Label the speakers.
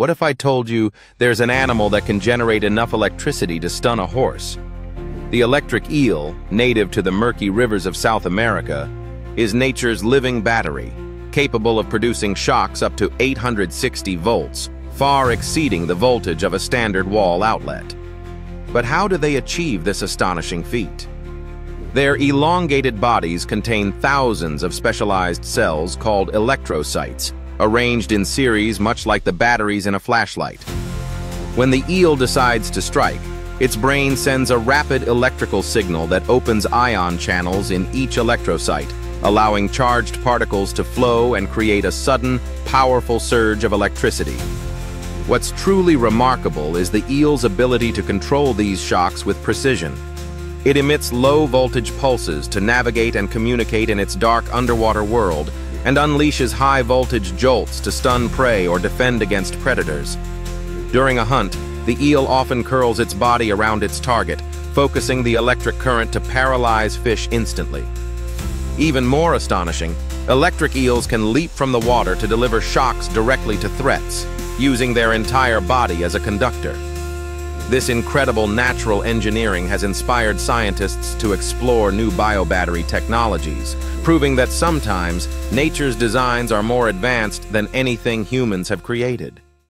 Speaker 1: What if I told you there's an animal that can generate enough electricity to stun a horse? The electric eel, native to the murky rivers of South America, is nature's living battery, capable of producing shocks up to 860 volts, far exceeding the voltage of a standard wall outlet. But how do they achieve this astonishing feat? Their elongated bodies contain thousands of specialized cells called electrocytes, arranged in series much like the batteries in a flashlight. When the eel decides to strike, its brain sends a rapid electrical signal that opens ion channels in each electrocyte, allowing charged particles to flow and create a sudden, powerful surge of electricity. What's truly remarkable is the eel's ability to control these shocks with precision. It emits low-voltage pulses to navigate and communicate in its dark underwater world, and unleashes high-voltage jolts to stun prey or defend against predators. During a hunt, the eel often curls its body around its target, focusing the electric current to paralyze fish instantly. Even more astonishing, electric eels can leap from the water to deliver shocks directly to threats, using their entire body as a conductor. This incredible natural engineering has inspired scientists to explore new biobattery technologies, proving that sometimes nature's designs are more advanced than anything humans have created.